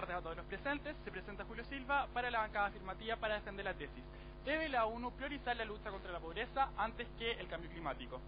tardes a todos los presentes. Se presenta Julio Silva para la bancada afirmativa para defender la tesis. Debe la ONU priorizar la lucha contra la pobreza antes que el cambio climático.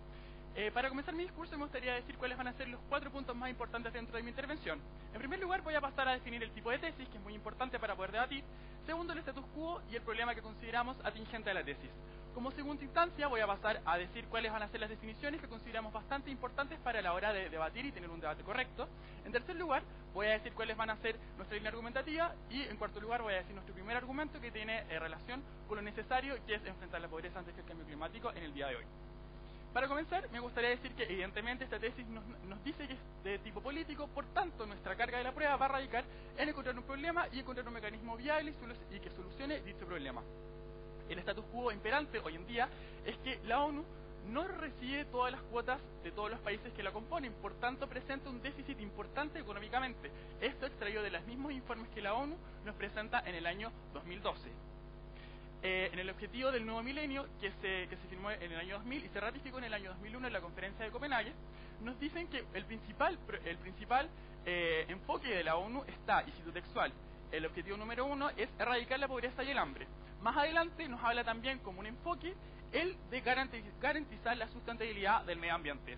Eh, para comenzar mi discurso me gustaría decir cuáles van a ser los cuatro puntos más importantes dentro de mi intervención. En primer lugar voy a pasar a definir el tipo de tesis, que es muy importante para poder debatir. Segundo, el status quo y el problema que consideramos atingente a la tesis. Como segunda instancia voy a pasar a decir cuáles van a ser las definiciones que consideramos bastante importantes para la hora de debatir y tener un debate correcto. En tercer lugar voy a decir cuáles van a ser nuestra línea argumentativa y en cuarto lugar voy a decir nuestro primer argumento que tiene eh, relación con lo necesario que es enfrentar la pobreza antes que el cambio climático en el día de hoy. Para comenzar, me gustaría decir que evidentemente esta tesis nos, nos, dice que es de tipo político, por tanto nuestra carga de la prueba va a radicar en encontrar un problema y encontrar un mecanismo viable y que solucione dicho problema. El status quo imperante hoy en día es que la ONU no recibe todas las cuotas de todos los países que la componen, por tanto presenta un déficit importante económicamente. Esto extraído de los mismos informes que la ONU nos presenta en el año 2012. Eh, en el objetivo del nuevo milenio, que se, que se firmó en el año 2000 y se ratificó en el año 2001 en la conferencia de Copenhague, nos dicen que el principal, el principal eh, enfoque de la ONU está, y cito textual, el objetivo número uno es erradicar la pobreza y el hambre. Más adelante nos habla también como un enfoque el de garantizar la sustentabilidad del medio ambiente.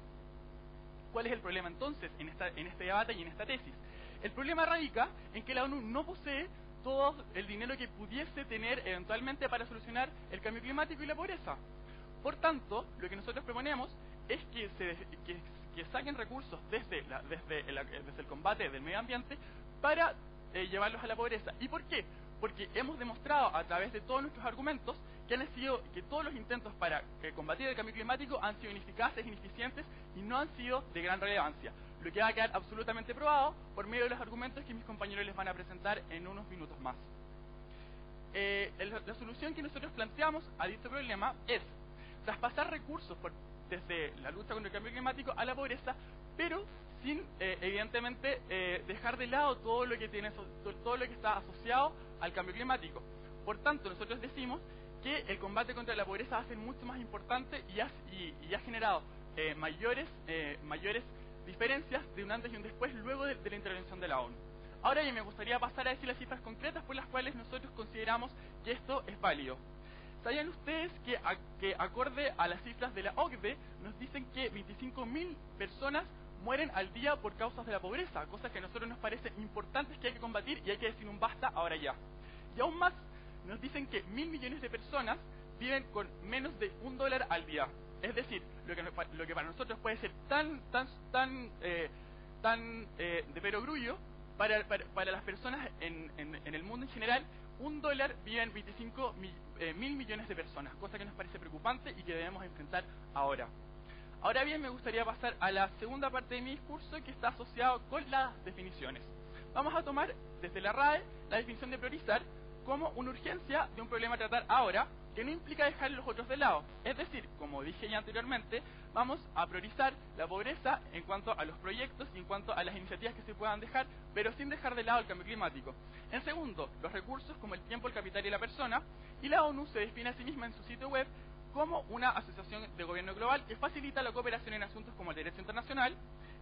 ¿Cuál es el problema entonces en, este debate y en esta tesis? El problema radica en que la ONU no posee todo el dinero que pudiese tener eventualmente para solucionar el cambio climático y la pobreza. Por tanto, lo que nosotros proponemos es que, se, que, que saquen recursos desde, el, combate del medio ambiente para eh, llevarlos a la pobreza. ¿Y por qué? Porque hemos demostrado a través de todos nuestros argumentos que han sido que todos los intentos para eh, combatir el cambio climático han sido ineficaces, ineficientes y no han sido de gran relevancia. Lo que va a quedar absolutamente probado por medio de los argumentos que mis compañeros les van a presentar en unos minutos más. Eh, la, solución que nosotros planteamos a dicho problema es traspasar recursos desde la lucha contra el cambio climático a la pobreza, pero sin eh, evidentemente dejar de lado todo lo que tiene todo lo que está asociado al cambio climático. Por tanto, nosotros decimos que el combate contra la pobreza va a ser mucho más importante y ha, generado eh, mayores mayores diferencias de un antes y un después luego de, la intervención de la ONU. Ahora bien, me gustaría pasar a decir las cifras concretas por las cuales nosotros consideramos que esto es válido. ¿Sabían ustedes que, que acorde a las cifras de la OCDE nos dicen que 25.000 personas mueren al día por causas de la pobreza, cosas que a nosotros nos parecen importantes que hay que combatir y hay que decir un basta ahora ya. Y aún más, nos dicen que mil millones de personas viven con menos de un dólar al día. Es decir, lo que, lo que para nosotros puede ser tan, tan, tan, eh, tan eh, de perogrullo, para, para, para, las personas en, en, el mundo en general, un dólar viven 25 mil, eh, mil millones de personas, cosa que nos parece preocupante y que debemos enfrentar ahora. Ahora bien, me gustaría pasar a la segunda parte de mi discurso que está asociado con las definiciones. Vamos a tomar desde la RAE la definición de priorizar como una urgencia de un problema a tratar ahora que no implica dejar los otros de lado. Es decir, como dije ya anteriormente, vamos a priorizar la pobreza en cuanto a los proyectos y en cuanto a las iniciativas que se puedan dejar, pero sin dejar de lado el cambio climático. En segundo, los recursos como el tiempo, el capital y la persona. Y la ONU se define a sí misma en su sitio web como una asociación de gobierno global que facilita la cooperación en asuntos como el derecho internacional,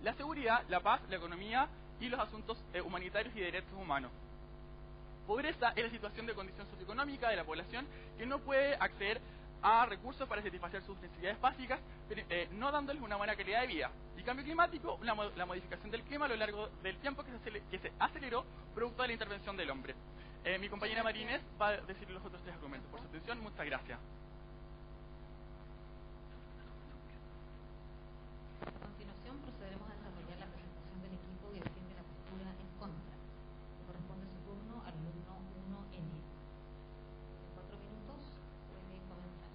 la seguridad, la paz, la economía y los asuntos eh, humanitarios y derechos humanos. Pobreza es la situación de condición socioeconómica de la población que no puede acceder a recursos para satisfacer sus necesidades básicas, eh, no dándoles una buena calidad de vida. Y cambio climático, la, modificación del clima a lo largo del tiempo que se, que se aceleró producto de la intervención del hombre. Eh, mi compañera Marínez va a decir los otros tres argumentos. Por su atención, muchas gracias. A continuación procederemos a desarrollar la presentación del equipo que defiende la postura en contra. Le corresponde su turno al alumno 1N. En cuatro minutos puede comenzar.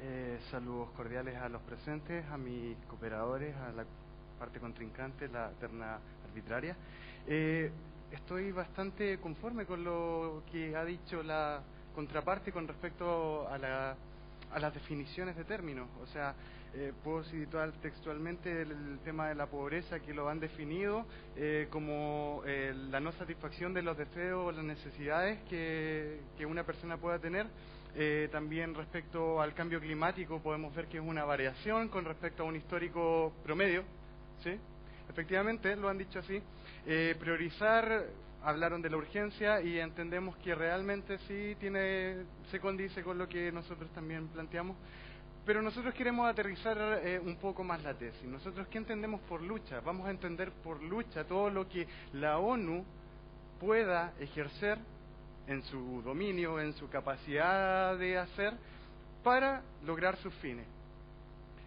Eh, saludos cordiales a los presentes, a mis cooperadores, a la parte contrincante, la terna arbitraria. Eh, estoy bastante conforme con lo que ha dicho la contraparte con respecto a, la, a las definiciones de términos. O sea, eh, puedo citar textualmente el, tema de la pobreza que lo han definido eh, como eh, la no satisfacción de los deseos o las necesidades que, que una persona pueda tener. También respecto al cambio climático podemos ver que es una variación con respecto a un histórico promedio. ¿sí? Efectivamente, lo han dicho así. Eh, priorizar, hablaron de la urgencia y entendemos que realmente sí tiene, se condice con lo que nosotros también planteamos. Pero nosotros queremos aterrizar eh, un poco más la tesis. Nosotros, ¿qué entendemos por lucha? Vamos a entender por lucha todo lo que la ONU pueda ejercer en su dominio, en su capacidad de hacer, para lograr sus fines.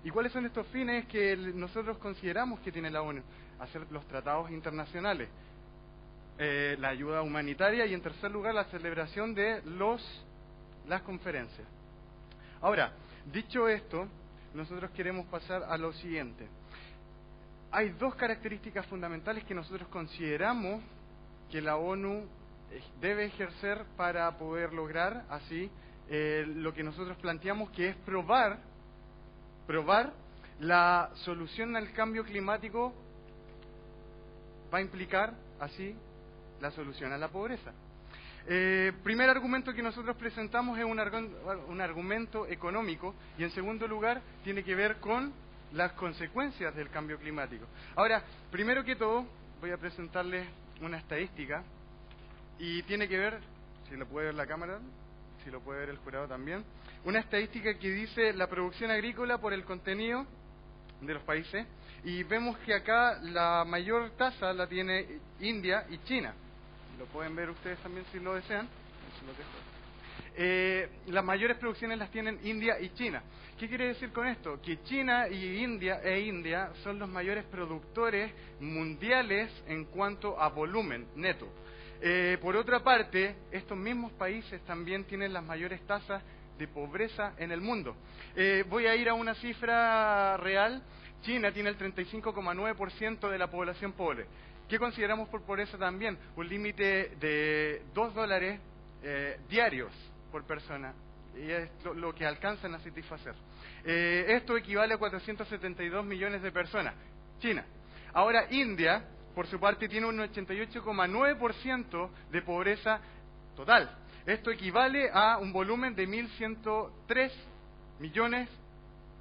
¿Y cuáles son estos fines que nosotros consideramos que tiene la ONU? hacer los tratados internacionales, eh, la ayuda humanitaria y, en tercer lugar, la celebración de los, las conferencias. Ahora, dicho esto, nosotros queremos pasar a lo siguiente. Hay dos características fundamentales que nosotros consideramos que la ONU debe ejercer para poder lograr así eh, lo que nosotros planteamos que es probar probar la solución al cambio climático va a implicar así la solución a la pobreza. Eh, primer argumento que nosotros presentamos es un, un, argumento económico y en segundo lugar tiene que ver con las consecuencias del cambio climático. Ahora, primero que todo, voy a presentarles una estadística y tiene que ver, si lo puede ver la cámara, si lo puede ver el jurado también, una estadística que dice la producción agrícola por el contenido de los países y vemos que acá la mayor tasa la tiene India y China. Lo pueden ver ustedes también si lo desean. Eh, las mayores producciones las tienen India y China. ¿Qué quiere decir con esto? Que China y India e India son los mayores productores mundiales en cuanto a volumen neto. Eh, por otra parte, estos mismos países también tienen las mayores tasas de pobreza en el mundo. Eh, voy a ir a una cifra real China tiene el 35,9% de la población pobre. ¿Qué consideramos por pobreza también? Un límite de 2 dólares eh, diarios por persona. Y es lo, que alcanzan a satisfacer. Eh, esto equivale a 472 millones de personas. China. Ahora, India, por su parte, tiene un 88,9% de pobreza total. Esto equivale a un volumen de 1.103 millones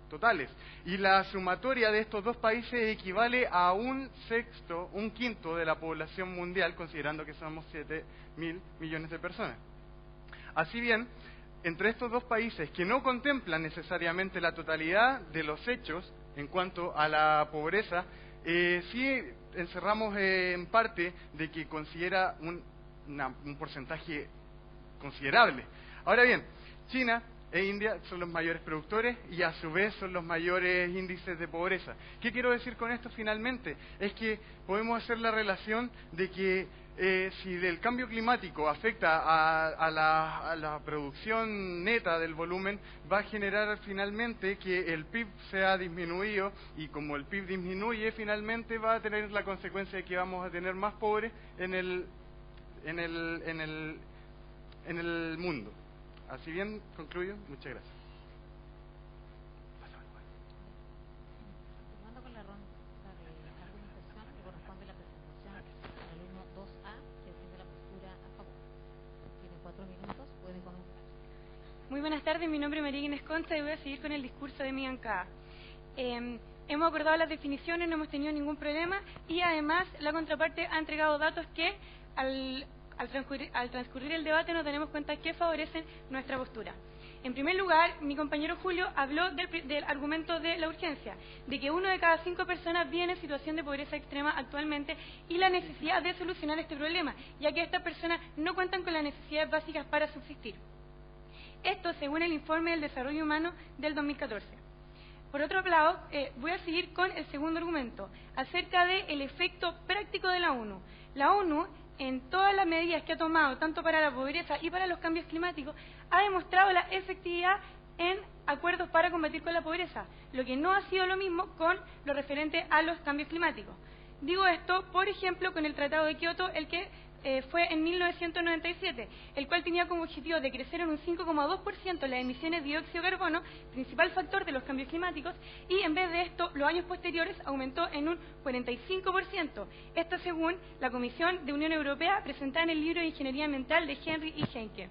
totales. Y la sumatoria de estos dos países equivale a un sexto, un quinto de la población mundial, considerando que somos 7 mil millones de personas. Así bien, entre estos dos países que no contemplan necesariamente la totalidad de los hechos en cuanto a la pobreza, eh, sí encerramos eh, en parte de que considera un, un porcentaje considerable. Ahora bien, China e India son los mayores productores y a su vez son los mayores índices de pobreza. ¿Qué quiero decir con esto finalmente? Es que podemos hacer la relación de que eh, si el cambio climático afecta a, la, a, la, producción neta del volumen, va a generar finalmente que el PIB sea disminuido y como el PIB disminuye, finalmente va a tener la consecuencia de que vamos a tener más pobres en el, en el, en el, en el mundo. Así bien, concluyo. Muchas gracias. Continuando con la ronda de argumentación, le corresponde la presentación al alumno 2A que defiende la postura a favor. Tiene Muy buenas tardes. mi nombre es María Inés Concha y voy a seguir con el discurso de mi bancada. Eh, hemos acordado las definiciones, no hemos tenido ningún problema y además la contraparte ha entregado datos que al, al, transcurrir, al transcurrir el debate nos tenemos cuenta que favorecen nuestra postura. En primer lugar, mi compañero Julio habló del, argumento de la urgencia, de que uno de cada cinco personas viene en situación de pobreza extrema actualmente y la necesidad de solucionar este problema, ya que estas personas no cuentan con las necesidades básicas para subsistir. Esto según el informe del desarrollo humano del 2014. Por otro lado, eh, voy a seguir con el segundo argumento, acerca del el efecto práctico de la ONU. La ONU en todas las medidas que ha tomado, tanto para la pobreza y para los cambios climáticos, ha demostrado la efectividad en acuerdos para combatir con la pobreza, lo que no ha sido lo mismo con lo referente a los cambios climáticos. Digo esto, por ejemplo, con el Tratado de Kioto, el que eh, fue en 1997, el cual tenía como objetivo de crecer en un 5,2% las emisiones de dióxido de carbono, principal factor de los cambios climáticos, y en vez de esto, los años posteriores aumentó en un 45%. Esto según la Comisión de Unión Europea presentada en el libro de Ingeniería Ambiental de Henry y Henke.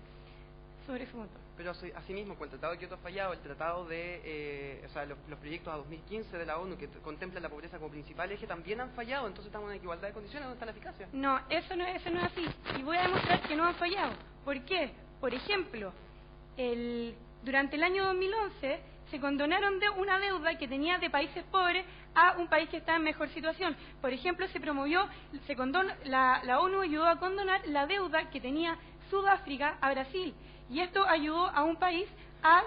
Sobre ese punto. Pero asimismo, con el Tratado de Kioto ha fallado, el Tratado de, eh, o sea, los, los, proyectos a 2015 de la ONU que contemplan la pobreza como principal eje también han fallado, entonces estamos en igualdad de condiciones, ¿dónde está la eficacia? No, eso no, eso no es así, y voy a demostrar que no han fallado. ¿Por qué? Por ejemplo, el, durante el año 2011 se condonaron de una deuda que tenía de países pobres a un país que está en mejor situación. Por ejemplo, se promovió, se condon, la, la ONU ayudó a condonar la deuda que tenía Sudáfrica a Brasil y esto ayudó a un país a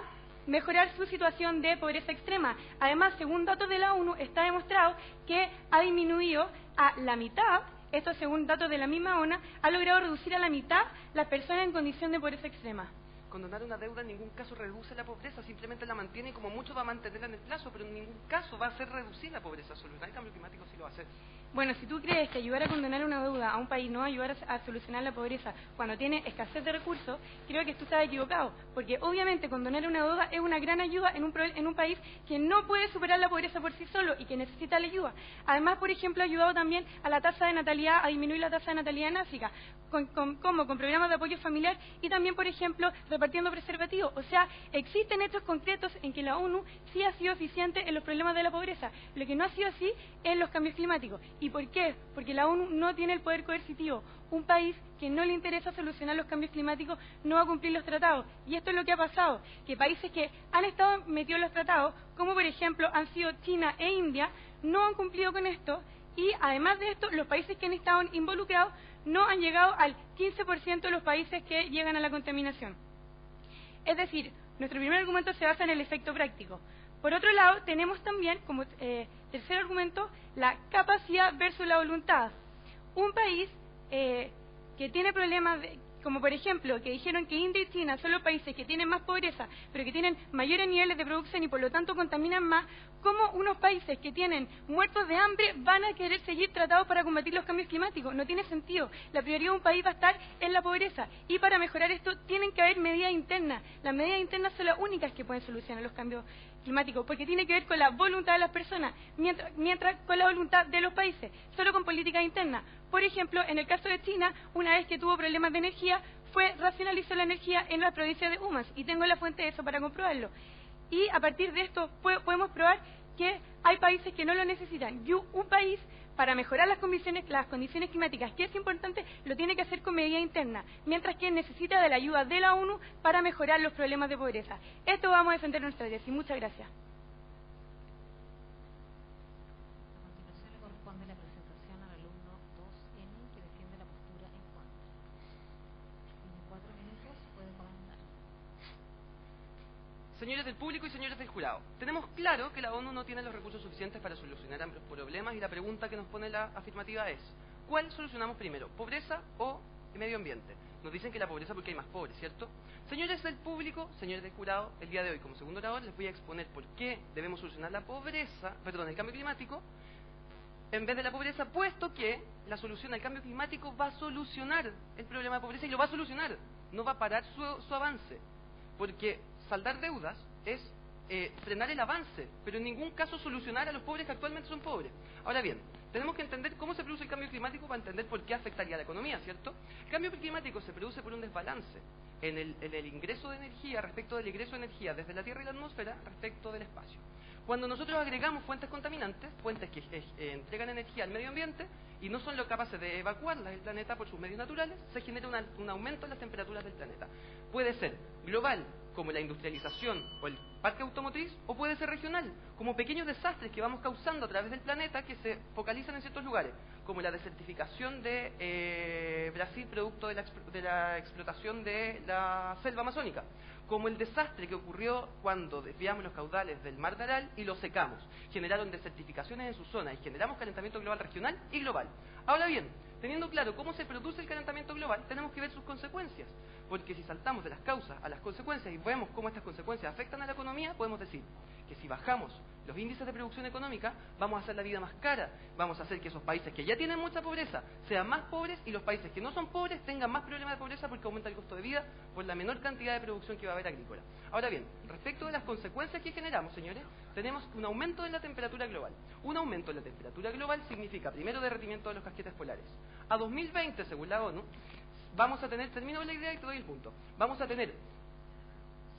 mejorar su situación de pobreza extrema. Además, según datos de la ONU, está demostrado que ha disminuido a la mitad, esto según datos de la misma ONU, ha logrado reducir a la mitad las personas en condición de pobreza extrema. Condonar una deuda en ningún caso reduce la pobreza, simplemente la mantiene y como mucho va a mantenerla en el plazo, pero en ningún caso va a hacer reducir la pobreza. Solucionar el cambio climático sí lo va a hacer. Bueno, si tú crees que ayudar a condonar una deuda a un país no va a ayudar a, solucionar la pobreza cuando tiene escasez de recursos, creo que tú estás equivocado. Porque obviamente condonar una deuda es una gran ayuda en un, en un país que no puede superar la pobreza por sí solo y que necesita la ayuda. Además, por ejemplo, ha ayudado también a la tasa de natalidad, a disminuir la tasa de natalidad en África. Con, con, como con programas de apoyo familiar y también, por ejemplo, repartiendo preservativos. O sea, existen hechos concretos en que la ONU sí ha sido eficiente en los problemas de la pobreza. Lo que no ha sido así en los cambios climáticos. ¿Y por qué? Porque la ONU no tiene el poder coercitivo. Un país que no le interesa solucionar los cambios climáticos no va a cumplir los tratados. Y esto es lo que ha pasado, que países que han estado metidos en los tratados, como por ejemplo han sido China e India, no han cumplido con esto y además de esto, los países que han estado involucrados no han llegado al 15% de los países que llegan a la contaminación. Es decir, nuestro primer argumento se basa en el efecto práctico. Por otro lado, tenemos también como eh, tercer argumento la capacidad versus la voluntad. Un país eh, que tiene problemas, de, como por ejemplo, que dijeron que India y China son los países que tienen más pobreza, pero que tienen mayores niveles de producción y por lo tanto contaminan más, ¿cómo unos países que tienen muertos de hambre van a querer seguir tratados para combatir los cambios climáticos? No tiene sentido. La prioridad de un país va a estar en la pobreza. Y para mejorar esto tienen que haber medidas internas. Las medidas internas son las únicas que pueden solucionar los cambios climáticos, porque tiene que ver con la voluntad de las personas, mientras, mientras con la voluntad de los países, solo con políticas internas. Por ejemplo, en el caso de China, una vez que tuvo problemas de energía, fue racionalizar la energía en la provincia de Humas, y tengo la fuente de eso para comprobarlo. Y a partir de esto podemos probar que hay países que no lo necesitan. Y un país, para mejorar las condiciones, las condiciones climáticas, que es importante, lo tiene que hacer con medida interna, mientras que necesita de la ayuda de la ONU para mejorar los problemas de pobreza. Esto vamos a defender nuestra tesis. Muchas gracias. Señores del público y señores del jurado, tenemos claro que la ONU no tiene los recursos suficientes para solucionar ambos problemas y la pregunta que nos pone la afirmativa es, ¿cuál solucionamos primero, pobreza o medio ambiente? Nos dicen que la pobreza porque hay más pobres, ¿cierto? Señores del público, señores del jurado, el día de hoy como segundo orador les voy a exponer por qué debemos solucionar la pobreza, perdón, el cambio climático en vez de la pobreza, puesto que la solución al cambio climático va a solucionar el problema de pobreza y lo va a solucionar, no va a parar su, su avance, porque saldar deudas es eh, frenar el avance, pero en ningún caso solucionar a los pobres que actualmente son pobres. Ahora bien, tenemos que entender cómo se produce el cambio climático para entender por qué afectaría a la economía, ¿cierto? El cambio climático se produce por un desbalance en el, ingreso de energía respecto del ingreso de energía desde la Tierra y la atmósfera respecto del espacio. Cuando nosotros agregamos fuentes contaminantes, fuentes que eh, entregan energía al medio ambiente y no son lo capaces de evacuarlas del planeta por sus medios naturales, se genera un aumento en las temperaturas del planeta. Puede ser global, como la industrialización o el parque automotriz, o puede ser regional, como pequeños desastres que vamos causando a través del planeta que se focalizan en ciertos lugares, como la desertificación de eh, Brasil producto de la, de la explotación de la selva amazónica, como el desastre que ocurrió cuando desviamos los caudales del mar de Aral y los secamos. Generaron desertificaciones en su zona y generamos calentamiento global regional y global. Ahora bien, teniendo claro cómo se produce el calentamiento global, tenemos que ver sus consecuencias. Porque si saltamos de las causas a las consecuencias y vemos cómo estas consecuencias afectan a la economía, podemos decir que si bajamos los índices de producción económica, vamos a hacer la vida más cara, vamos a hacer que esos países que ya tienen mucha pobreza sean más pobres y los países que no son pobres tengan más problemas de pobreza porque aumenta el costo de vida por la menor cantidad de producción que va a haber agrícola. Ahora bien, respecto de las consecuencias que generamos, señores, tenemos un aumento en la temperatura global. Un aumento en la temperatura global significa primero derretimiento de los casquetes polares. A 2020, según la ONU, vamos a tener, termino la idea y te doy el punto, vamos a tener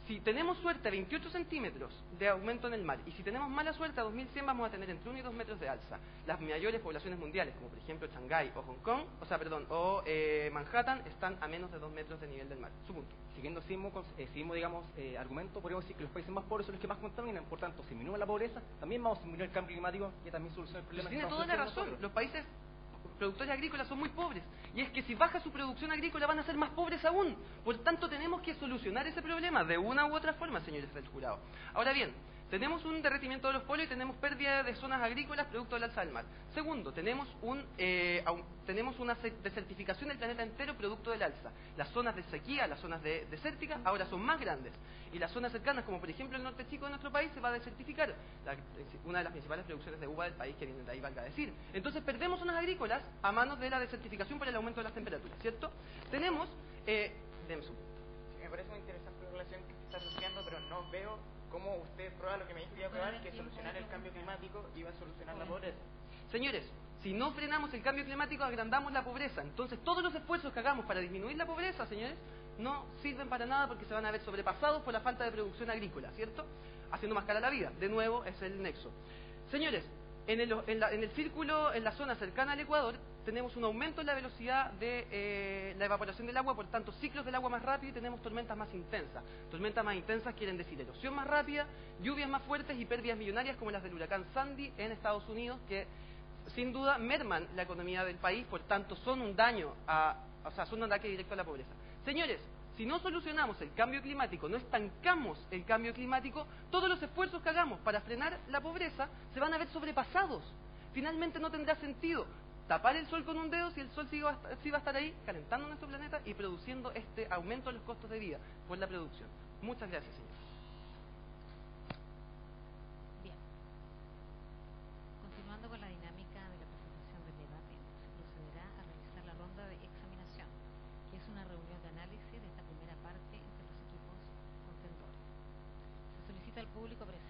si tenemos suerte 28 centímetros de aumento en el mar y si tenemos mala suerte a 2100 vamos a tener entre 1 y 2 metros de alza. Las mayores poblaciones mundiales, como por ejemplo Shanghái o Hong Kong, o sea, perdón, o eh, Manhattan, están a menos de 2 metros de nivel del mar. Su punto. Siguiendo ese mismo, cons- ese mismo, digamos, eh, argumento, podríamos decir que los países más pobres son los que más contaminan, por tanto, si disminuye la pobreza, también vamos a disminuir el cambio climático y también soluciona el problema. tiene que toda la razón. Los países productores agrícolas son muy pobres. Y es que si baja su producción agrícola van a ser más pobres aún. Por tanto, tenemos que solucionar ese problema de una u otra forma, señores del jurado. Ahora bien, tenemos un derretimiento de los polos y tenemos pérdida de zonas agrícolas producto del alza del mar. Segundo, tenemos, un, eh, tenemos una se- desertificación del planeta entero producto del alza. Las zonas de sequía, las zonas de, desérticas, ahora son más grandes. Y las zonas cercanas, como por ejemplo el norte chico de nuestro país, se va a desertificar. La- una de las principales producciones de uva del país que viene de ahí, valga decir. Entonces perdemos zonas agrícolas a manos de la desertificación por el aumento de las temperaturas, ¿cierto? Tenemos... Eh, Sí, me parece muy interesante la relación que está asociando, pero no veo cómo usted prueba lo que me dijo que iba a probar, que solucionar el cambio climático iba a solucionar la pobreza. Señores, si no frenamos el cambio climático, agrandamos la pobreza. Entonces, todos los esfuerzos que hagamos para disminuir la pobreza, señores, no sirven para nada porque se van a ver sobrepasados por la falta de producción agrícola, ¿cierto? Haciendo más cara la vida. De nuevo, es el nexo. Señores, en el, en la- en el círculo, en la zona cercana al Ecuador, tenemos un aumento en la velocidad de eh, la evaporación del agua, por tanto, ciclos del agua más rápidos y tenemos tormentas más intensas. Tormentas más intensas quieren decir erosión más rápida, lluvias más fuertes y pérdidas millonarias como las del huracán Sandy en Estados Unidos, que sin duda merman la economía del país, por tanto son un daño, a, o sea, son un ataque directo a la pobreza. Señores, si no solucionamos el cambio climático, no estancamos el cambio climático, todos los esfuerzos que hagamos para frenar la pobreza se van a ver sobrepasados. Finalmente no tendrá sentido tapar el sol con un dedo si el sol sí va, a estar, ahí calentando nuestro planeta y produciendo este aumento de los costos de vida por la producción. Muchas gracias, señor. Bien. Continuando con la dinámica de la presentación del debate, se procederá a realizar la ronda de examinación, que es una reunión de análisis de esta primera parte entre los equipos contendores. Se solicita al público presente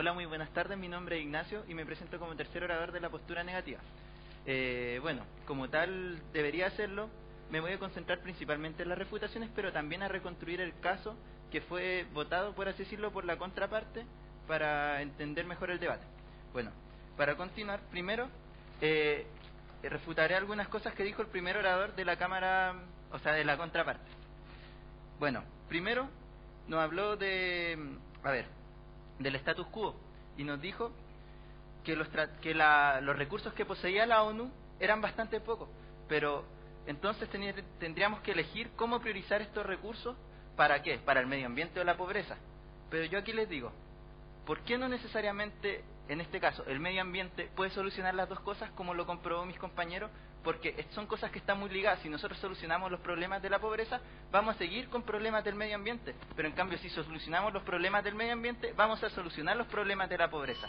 Hola, muy buenas tardes. Mi nombre es Ignacio y me presento como tercer orador de la postura negativa. Eh, bueno, como tal debería hacerlo, me voy a concentrar principalmente en las refutaciones, pero también a reconstruir el caso que fue votado, por así decirlo, por la contraparte para entender mejor el debate. Bueno, para continuar, primero eh, refutaré algunas cosas que dijo el primer orador de la Cámara, o sea, de la contraparte. Bueno, primero nos habló de, a ver, del status quo y nos dijo que los, que los recursos que poseía la ONU eran bastante pocos, pero entonces tendríamos que elegir cómo priorizar estos recursos para qué, para el medio ambiente o la pobreza. Pero yo aquí les digo, ¿por qué no necesariamente en este caso el medio ambiente puede solucionar las dos cosas como lo comprobó mis compañeros? Porque son cosas que están muy ligadas. Si nosotros solucionamos los problemas de la pobreza, vamos a seguir con problemas del medio ambiente. Pero en cambio, si solucionamos los problemas del medio ambiente, vamos a solucionar los problemas de la pobreza.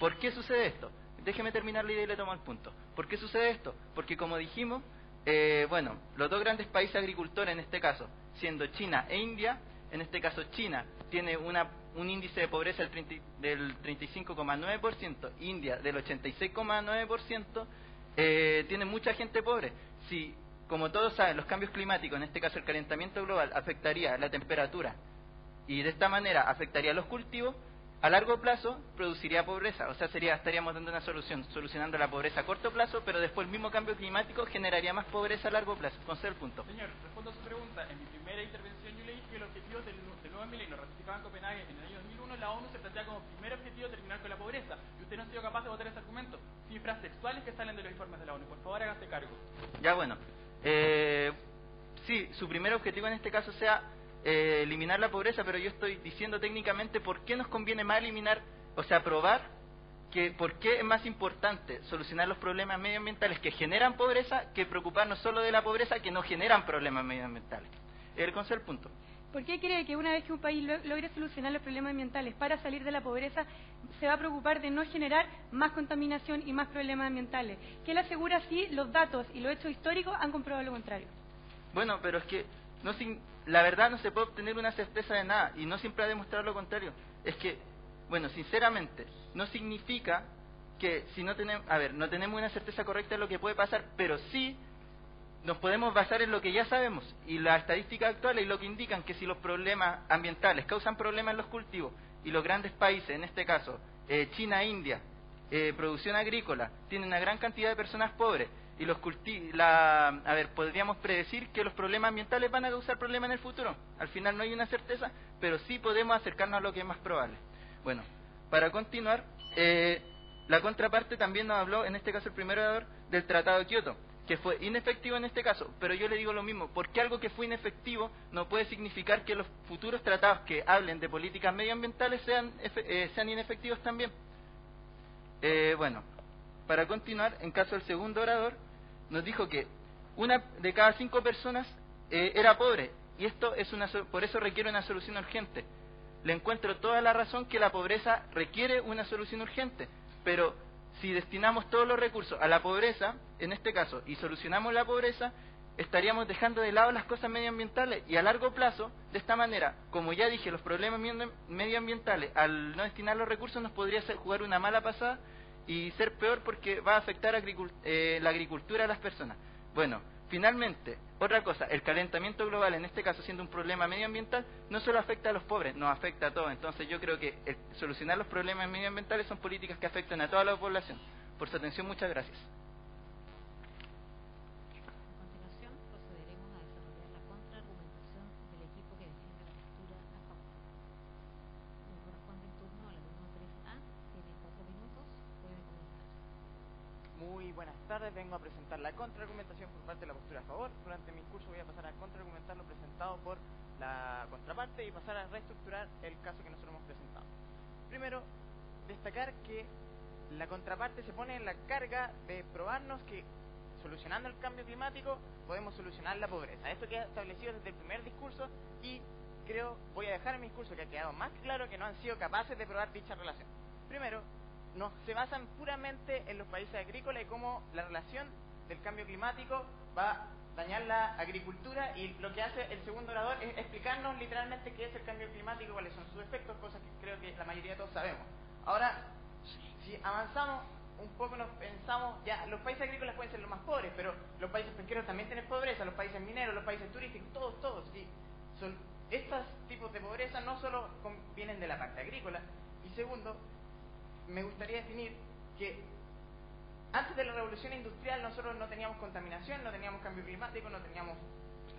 ¿Por qué sucede esto? Déjeme terminar la idea y le tomo el punto. ¿Por qué sucede esto? Porque como dijimos, eh, bueno, los dos grandes países agricultores en este caso, siendo China e India, en este caso China tiene una, un índice de pobreza del 35,9%, India del 86,9%, eh, tiene mucha gente pobre. Si, como todos saben, los cambios climáticos, en este caso el calentamiento global, afectaría la temperatura y de esta manera afectaría los cultivos, a largo plazo produciría pobreza, o sea, sería, estaríamos dando una solución, solucionando la pobreza a corto plazo, pero después el mismo cambio climático generaría más pobreza a largo plazo. Con el punto. Señor, respondo a su pregunta. En mi primera intervención yo le dije que los objetivos del, nuevo milenio ratificaban en Copenhague en el año 2001, la ONU se plantea como primer objetivo terminar con la pobreza. Y usted no ha sido capaz de votar ese argumento. Cifras textuales que salen de los informes de la ONU. Por favor, hágase cargo. Ya, bueno. Eh, sí, su primer objetivo en este caso sea eh, eliminar la pobreza, pero yo estoy diciendo técnicamente por qué nos conviene más eliminar, o sea, probar que por qué es más importante solucionar los problemas medioambientales que generan pobreza que preocuparnos solo de la pobreza que no generan problemas medioambientales. El el punto. ¿Por qué cree que una vez que un país logre solucionar los problemas ambientales para salir de la pobreza, se va a preocupar de no generar más contaminación y más problemas ambientales? ¿Qué le asegura si los datos y los hechos históricos han comprobado lo contrario? Bueno, pero es que no, la verdad no se puede obtener una certeza de nada y no siempre ha demostrado lo contrario. Es que, bueno, sinceramente, no significa que si no tenemos, a ver, no tenemos una certeza correcta de lo que puede pasar, pero sí nos podemos basar en lo que ya sabemos y las estadísticas actuales y lo que indican que si los problemas ambientales causan problemas en los cultivos y los grandes países, en este caso eh, China, India, eh, producción agrícola, tienen una gran cantidad de personas pobres y los la, a ver, podríamos predecir que los problemas ambientales van a causar problemas en el futuro. Al final no hay una certeza, pero sí podemos acercarnos a lo que es más probable. Bueno, para continuar, eh, la contraparte también nos habló, en este caso el primer orador, del Tratado de Kioto, que fue inefectivo en este caso, pero yo le digo lo mismo, porque algo que fue inefectivo no puede significar que los futuros tratados que hablen de políticas medioambientales sean, eh, sean inefectivos también. Eh, bueno, para continuar, en caso del segundo orador, nos dijo que una de cada cinco personas eh, era pobre y esto es una por eso requiere una solución urgente. Le encuentro toda la razón que la pobreza requiere una solución urgente, pero si destinamos todos los recursos a la pobreza, en este caso, y solucionamos la pobreza, estaríamos dejando de lado las cosas medioambientales y a largo plazo, de esta manera, como ya dije, los problemas medioambientales, al no destinar los recursos nos podría hacer jugar una mala pasada y ser peor porque va a afectar eh, la agricultura a las personas. Bueno, finalmente, otra cosa, el calentamiento global, en este caso siendo un problema medioambiental, no solo afecta a los pobres, nos afecta a todos. Entonces yo creo que solucionar los problemas medioambientales son políticas que afectan a toda la población. Por su atención, muchas gracias. tardes vengo a presentar la contraargumentación postura a favor. Durante mi curso voy a pasar a contraargumentar lo presentado por la contraparte y pasar a reestructurar el caso que nosotros hemos presentado. Primero, destacar que la contraparte se pone en la carga de probarnos que solucionando el cambio climático podemos solucionar la pobreza. Esto queda establecido desde el primer discurso y creo, voy a dejar en mi discurso que ha quedado más claro que no han sido capaces de probar dicha relación. Primero, no, se basan puramente en los países agrícolas y cómo la relación del cambio climático va a dañar la agricultura y lo que hace el segundo orador es explicarnos literalmente qué es el cambio climático, cuáles son sus efectos, cosas que creo que la mayoría de todos sabemos. avanzamos un poco nos pensamos, ya los países agrícolas pueden ser los más pobres, pero los países pesqueros también tienen pobreza, los países mineros, los países turísticos, todos, todos. Y son, estos tipos de pobreza no solo vienen de la parte agrícola, y segundo, me gustaría definir que antes de la revolución industrial nosotros no teníamos contaminación, no teníamos cambio climático, no teníamos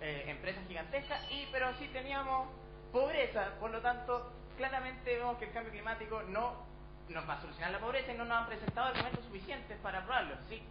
eh, empresas gigantescas, y pero sí teníamos pobreza, por lo tanto, claramente vemos que el cambio climático no nos va a solucionar la pobreza y no nos han presentado argumentos suficientes para probarlo, ¿sí?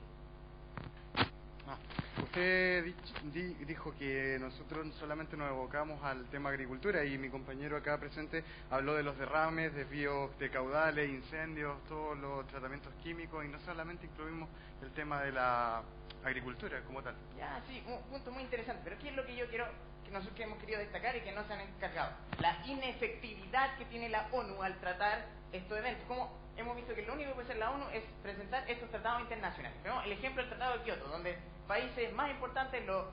Ah, usted di- dijo que nosotros solamente nos evocamos al tema agricultura y mi compañero acá presente habló de los derrames, desvíos de caudales, incendios, todos los tratamientos químicos y no solamente incluimos el tema de la agricultura como tal. Ya, sí, un punto muy interesante, pero ¿qué es lo que yo quiero, que nosotros hemos querido destacar y que no se han encargado? La inefectividad que tiene la ONU al tratar estos eventos. Como hemos visto que lo único que puede hacer la ONU es presentar estos tratados internacionales. Vemos el ejemplo del Tratado de Kioto, donde países más importantes lo,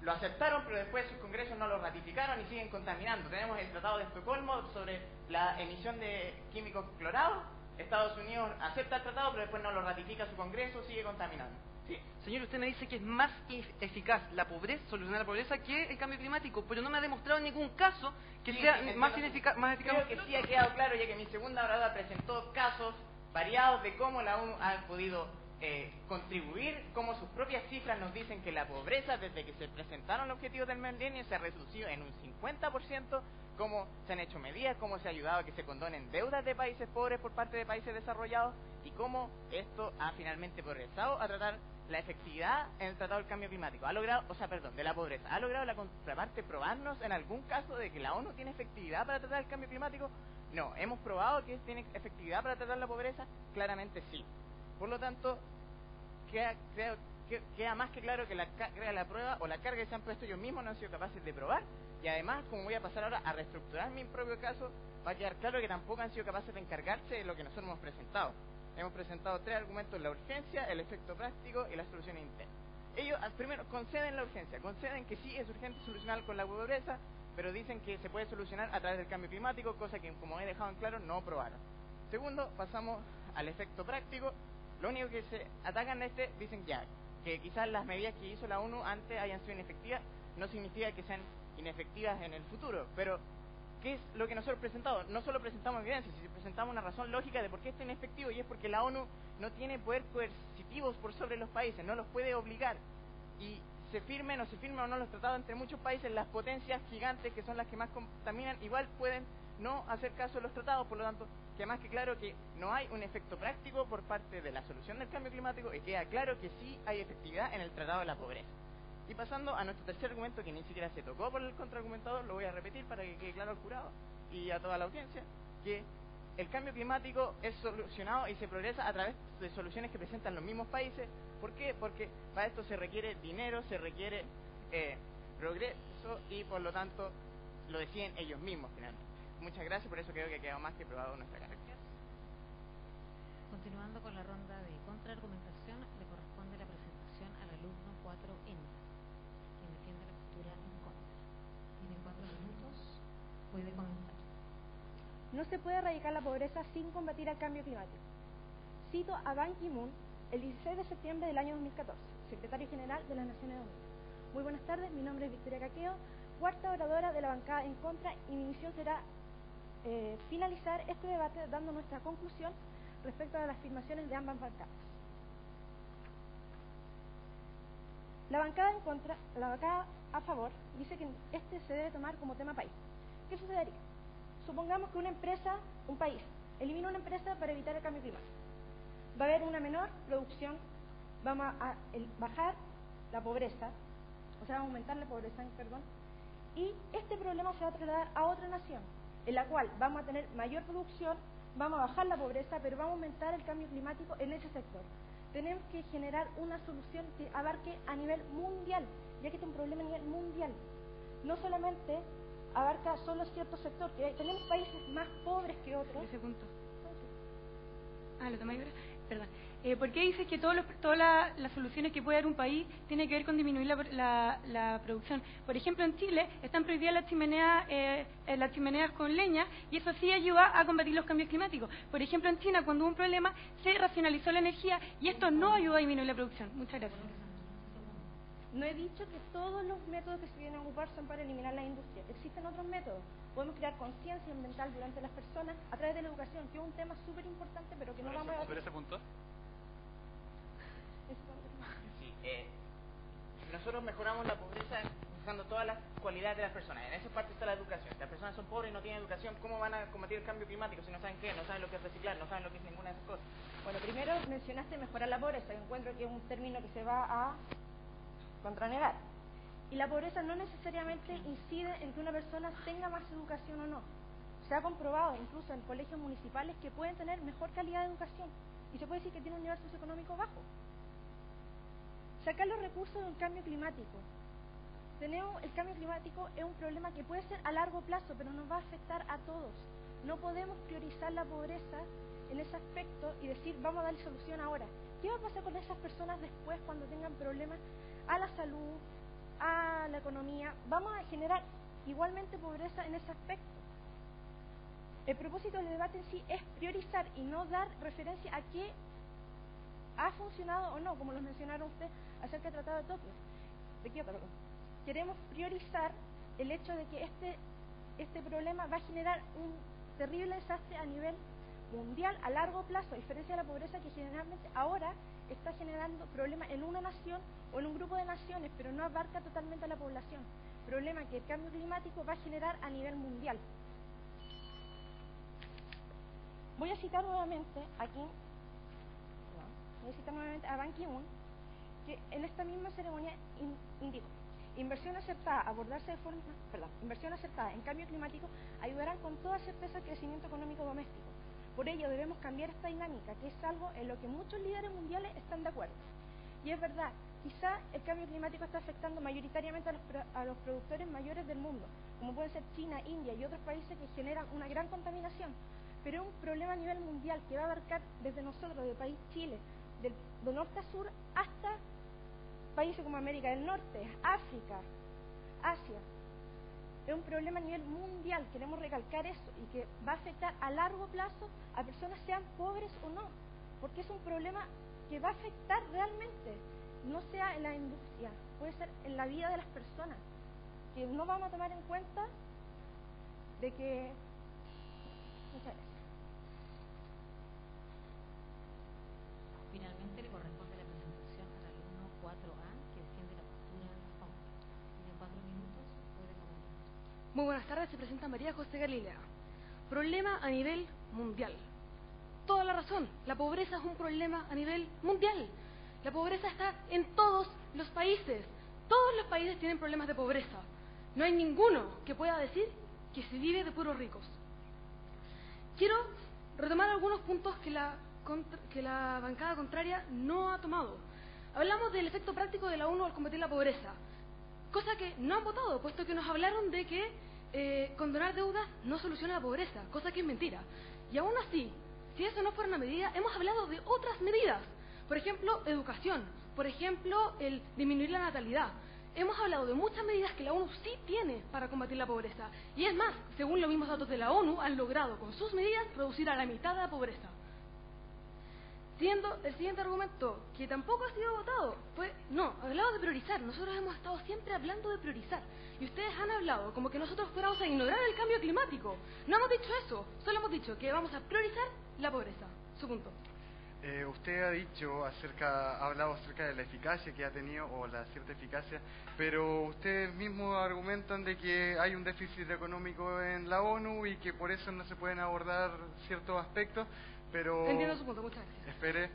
lo aceptaron, pero después sus congresos no lo ratificaron y siguen contaminando. Tenemos el Tratado de Estocolmo sobre la emisión de químicos clorados. Estados Unidos acepta el tratado, pero después no lo ratifica su congreso, sigue contaminando. Sí. Señor, usted me dice que es más ef- eficaz la pobreza, solucionar la pobreza que el cambio climático, pero no me ha demostrado en ningún caso que Sí, sea sí, más ineficaz, más eficaz. Creo que sí ha quedado claro, ya que mi segunda oradora presentó casos variados de cómo la ONU ha podido eh, contribuir, cómo sus propias cifras nos dicen que la pobreza desde que se presentaron los objetivos del milenio se ha reducido en un 50%, cómo se han hecho medidas, cómo se ha ayudado a que se condonen deudas de países pobres por parte de países desarrollados y cómo esto ha finalmente progresado a tratar la efectividad en el Tratado del Cambio Climático. Ha logrado, o sea, perdón, de la pobreza. ¿Ha logrado la contraparte probarnos en algún caso de que la ONU tiene efectividad para tratar el cambio climático? No. ¿Hemos probado que tiene efectividad para tratar la pobreza? Claramente sí. Por lo tanto, queda, creo- que- queda más que claro que la, la prueba o la carga que se han puesto ellos mismos no han sido capaces de probar. Y además, como voy a pasar ahora a reestructurar mi propio caso, va a quedar claro que tampoco han sido capaces de encargarse de lo que nosotros hemos presentado. Hemos presentado tres argumentos, la urgencia, el efecto práctico y la solución interna. Ellos, ah, primero, conceden la urgencia, conceden que sí es urgente solucionar con la pobreza, pero dicen que se puede solucionar a través del cambio climático, cosa que, como he dejado en claro, no probaron. Segundo, pasamos al efecto práctico. Lo único que se atacan a este, dicen ya, que quizás las medidas que hizo la ONU antes hayan sido inefectivas, no significa que sean inefectivas en el futuro, pero ¿qué es lo que nosotros presentamos? No solo presentamos evidencia, sino presentamos una razón lógica de por qué es inefectivo y es porque la ONU no tiene poder coercitivos por sobre los países, no los puede obligar. Y se firmen o se firmen o no los tratados entre muchos países, las potencias gigantes que son las que más contaminan, igual pueden no hacer caso de los tratados, por lo tanto, más que claro que no hay un efecto práctico por parte de la solución del cambio climático y queda claro que sí hay efectividad en el Tratado de la Pobreza. Y pasando a nuestro tercer argumento, que ni siquiera se tocó por el contraargumentador, lo voy a repetir para que quede claro al jurado y a toda la audiencia, que el cambio climático es solucionado y se progresa a través de soluciones que presentan los mismos países. ¿Por qué? Porque para esto se requiere dinero, se requiere eh, progreso y por lo tanto lo deciden ellos mismos finalmente. Muchas gracias, por eso creo que ha quedado más que probado nuestra carrera. Continuando con la ronda de contraargumentación, le corresponde la presentación al alumno 4N, quien defiende la postura en contra. Tiene cuatro minutos, puede comenzar. No se puede erradicar la pobreza sin combatir el cambio climático. Cito a Ban Ki-moon el 16 de septiembre del año 2014, secretario general de las Naciones Unidas. Muy buenas tardes, mi nombre es Victoria Caqueo, cuarta oradora de la bancada en contra y mi misión será eh, finalizar este debate dando nuestra conclusión respecto a las afirmaciones de ambas bancadas. La bancada en contra, la bancada a favor dice que este se debe tomar como tema país. ¿Qué sucedería? Supongamos que una empresa, un país, elimina una empresa para evitar el cambio climático. Va a haber una menor producción, vamos a bajar la pobreza, o sea, va a aumentar la pobreza, perdón, y este problema se va a trasladar a otra nación, en la cual vamos a tener mayor producción, vamos a bajar la pobreza, pero vamos a aumentar el cambio climático en ese sector. Tenemos que generar una solución que abarque a nivel mundial, ya que es un problema a nivel mundial. No solamente abarca solo cierto sector, que tenemos países más pobres que otros. Ese punto. Ah, lo ahora. Eh, ¿Por qué dices que todas la- las soluciones que puede dar un país tienen que ver con disminuir la, la- la producción? Por ejemplo, en Chile están prohibidas las chimeneas, eh, eh, las chimeneas con leña y eso sí ayuda a combatir los cambios climáticos. Por ejemplo, en China, cuando hubo un problema, se racionalizó la energía y esto no ayuda a disminuir la producción. Muchas gracias. No he dicho que todos los métodos que se vienen a ocupar son para eliminar la industria. Existen otros métodos. Podemos crear conciencia ambiental durante las personas a través de la educación, que es un tema súper importante, pero que no vamos a... sobre ese punto. Sí, eh, nosotros mejoramos la pobreza usando todas las cualidades de las personas. En esa parte está la educación. Si las personas son pobres y no tienen educación, ¿cómo van a combatir el cambio climático si no saben qué? No saben lo que es reciclar, no saben lo que es ninguna de esas cosas. Bueno, primero mencionaste mejorar la pobreza, encuentro que es un término que se va a contranegar. Y la pobreza no necesariamente incide en que una persona tenga más educación o no. Se ha comprobado incluso en colegios municipales que pueden tener mejor calidad de educación y se puede decir que tiene un nivel socioeconómico bajo. Sacar los recursos de un cambio climático. Tenemos el cambio climático es un problema que puede ser a largo plazo, pero nos va a afectar a todos. No podemos priorizar la pobreza en ese aspecto y decir vamos a darle solución ahora. ¿Qué va a pasar con esas personas después cuando tengan problemas a la salud, a la economía? Vamos a generar igualmente pobreza en ese aspecto. El propósito del debate en sí es priorizar y no dar referencia a qué ha funcionado o no, como lo mencionaron ustedes acerca del Tratado de Tokio. Queremos priorizar el hecho de que este, este problema va a generar un terrible desastre a nivel mundial a largo plazo, a diferencia de la pobreza que generalmente ahora está generando problemas en una nación o en un grupo de naciones, pero no abarca totalmente a la población. Problema que el cambio climático va a generar a nivel mundial. Voy a citar nuevamente aquí, voy a citar nuevamente a Ban Ki-moon, que en esta misma ceremonia in- indicó, inversión acertada, abordarse de forma, perdón, inversión acertada en cambio climático ayudarán con toda certeza al crecimiento económico doméstico. Por ello debemos cambiar esta dinámica, que es algo en lo que muchos líderes mundiales están de acuerdo. Y es verdad, quizá el cambio climático está afectando mayoritariamente a los, a los productores mayores del mundo, como pueden ser China, India y otros países que generan una gran contaminación, pero es un problema a nivel mundial que va a abarcar desde nosotros, del país Chile, del, de norte a sur, hasta países como América del Norte, África, Asia. Es un problema a nivel mundial, queremos recalcar eso, y que va a afectar a largo plazo a personas sean pobres o no, porque es un problema que va a afectar realmente, no sea en la industria, puede ser en la vida de las personas, que no vamos a tomar en cuenta de que... Muchas gracias. Finalmente le corresponde Muy buenas tardes, se presenta María José Galilea. Problema a nivel mundial. Toda la razón, la pobreza es un problema a nivel mundial. La pobreza está en todos los países. Todos los países tienen problemas de pobreza. No hay ninguno que pueda decir que se vive de puros ricos. Quiero retomar algunos puntos que la, que la bancada contraria no ha tomado. Hablamos del efecto práctico de la ONU al combatir la pobreza cosa que no han votado, puesto que nos hablaron de que eh, condonar deudas no soluciona la pobreza, cosa que es mentira. Y aún así, si eso no fuera una medida, hemos hablado de otras medidas. Por ejemplo, educación, por ejemplo, el disminuir la natalidad. Hemos hablado de muchas medidas que la ONU sí tiene para combatir la pobreza. Y es más, según los mismos datos de la ONU, han logrado con sus medidas reducir a la mitad de la pobreza. Siendo el siguiente argumento, que tampoco ha sido votado, fue, no, hablaba de priorizar. Nosotros hemos estado siempre hablando de priorizar. Y ustedes han hablado como que nosotros fuéramos a ignorar el cambio climático. No hemos dicho eso, solo hemos dicho que vamos a priorizar la pobreza. Su punto. Eh, usted ha dicho acerca, ha hablado acerca de la eficacia que ha tenido o la cierta eficacia, pero ustedes mismos argumentan de que hay un déficit económico en la ONU y que por eso no se pueden abordar ciertos aspectos, pero Entiendo su punto, muchas gracias. espere,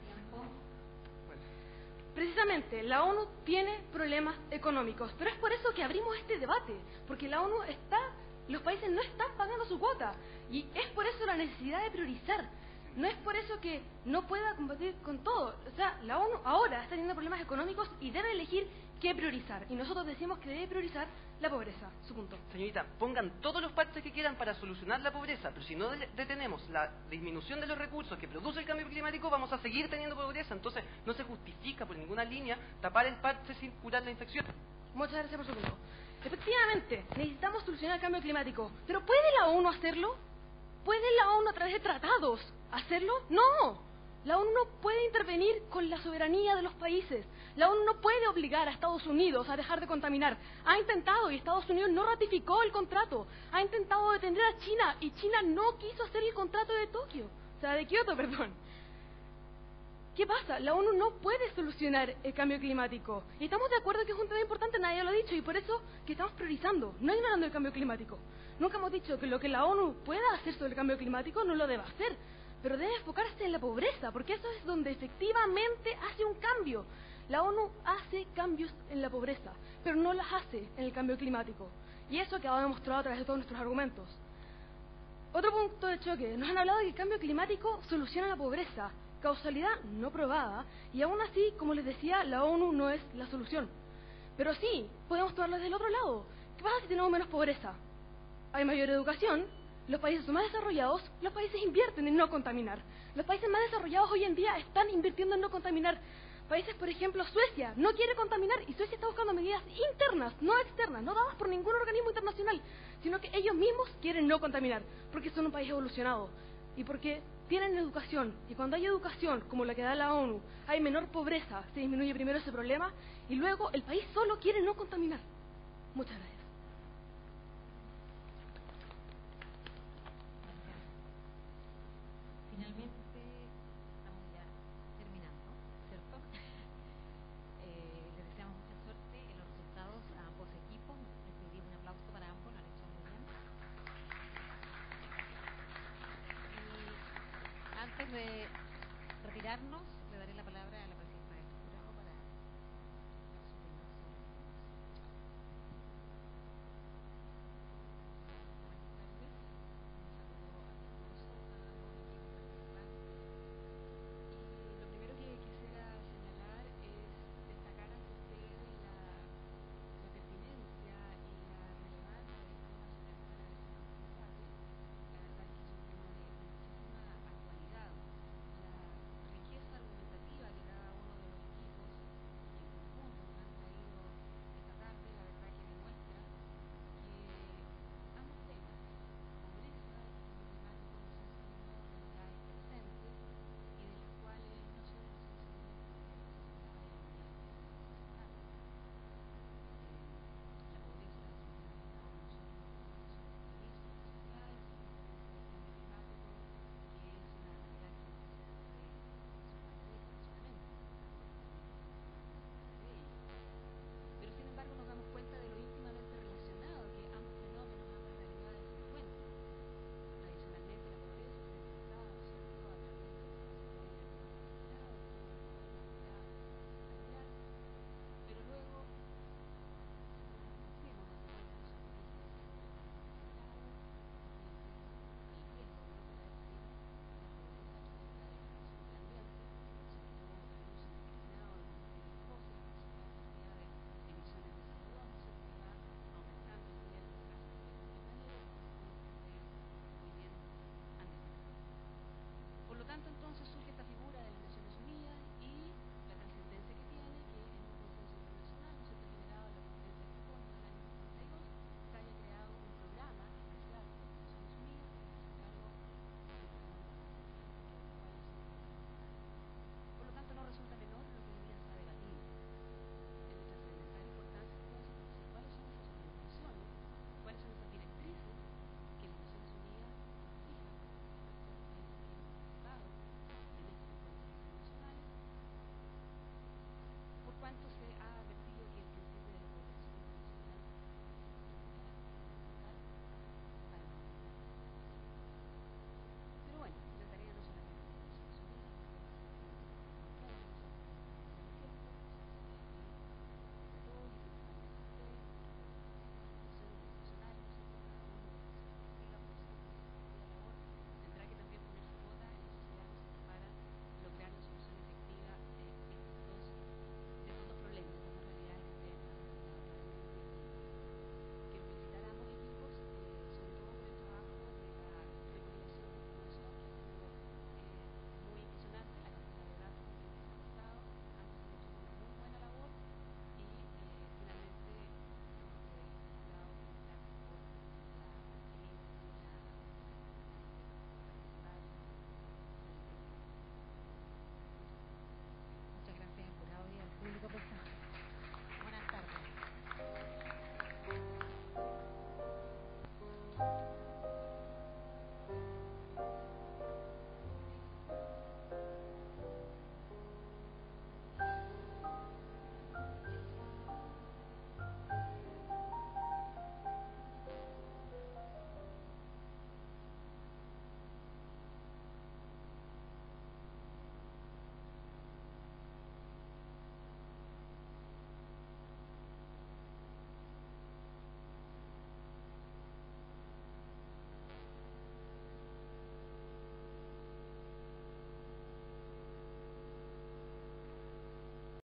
Precisamente, la ONU tiene problemas económicos, pero es por eso que abrimos este debate, porque la ONU está, los países no están pagando su cuota, y es por eso la necesidad de priorizar. no es por eso que no pueda combatir con todo. O sea, la ONU ahora está teniendo problemas económicos y debe elegir qué priorizar. Y nosotros decimos que debe priorizar la pobreza. Su punto. Señorita, pongan todos los parches que quieran para solucionar la pobreza, pero si no de- detenemos la disminución de los recursos que produce el cambio climático, vamos a seguir teniendo pobreza. Entonces, no se justifica por ninguna línea tapar el parche sin curar la infección. Muchas gracias por su punto. Efectivamente, necesitamos solucionar el cambio climático. Pero ¿puede la ONU hacerlo? ¿Puede la ONU a través de tratados hacerlo? No. La ONU no puede intervenir con la soberanía de los países. La ONU no puede obligar a Estados Unidos a dejar de contaminar. Ha intentado y Estados Unidos no ratificó el contrato. Ha intentado detener a China y China no quiso hacer el contrato de Tokio. O sea, de Kioto, perdón. ¿Qué pasa? La ONU no puede solucionar el cambio climático. Y estamos de acuerdo que es un tema importante, nadie lo ha dicho, y por eso que estamos priorizando, no ignorando el cambio climático. Nunca hemos dicho que lo que la ONU pueda hacer sobre el cambio climático no lo debe hacer, pero debe enfocarse en la pobreza, porque eso es donde efectivamente hace un cambio. La ONU hace cambios en la pobreza, pero no las hace en el cambio climático. Y eso quedado demostrado a través de todos nuestros argumentos. Otro punto de choque. Nos han hablado de que el cambio climático soluciona la pobreza. Causalidad no probada. Y aún así, como les decía, la ONU no es la solución. Pero sí, podemos tomarlo desde el otro lado. ¿Qué pasa si tenemos menos pobreza? Hay mayor educación. Los países más desarrollados. Los países invierten en no contaminar. Los países más desarrollados hoy en día están invirtiendo en no contaminar. Países, por ejemplo, Suecia no quiere contaminar y Suecia está buscando medidas internas, no externas, no dadas por ningún organismo internacional, sino que ellos mismos quieren no contaminar, porque son un país evolucionado y porque tienen educación. Y cuando hay educación, como la que da la ONU, hay menor pobreza, se disminuye primero ese problema y luego el país solo quiere no contaminar. Muchas gracias. Finalmente, estamos ya terminando, ¿cierto? Eh, les deseamos mucha suerte en los resultados a ambos equipos. Les pedimos un aplauso para ambos, lo han hecho muy bien. Y antes de retirarnos,